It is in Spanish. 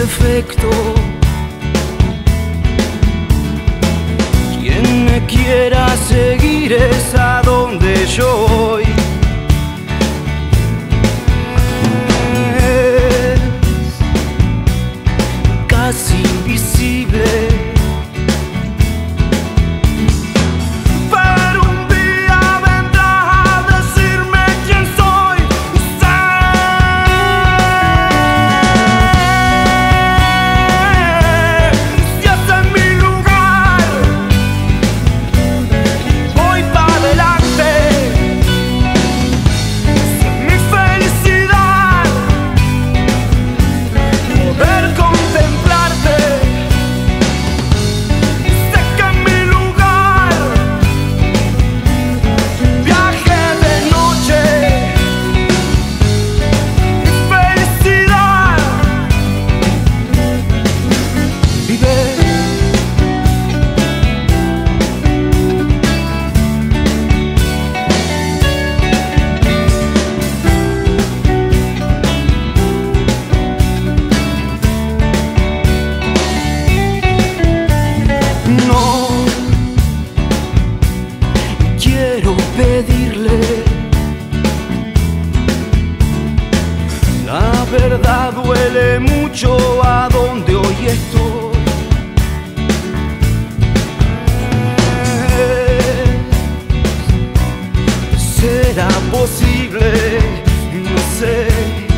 perfecto. Quien me quiera seguir quiero pedirle la verdad duele mucho a donde hoy estoy. Será posible no sé.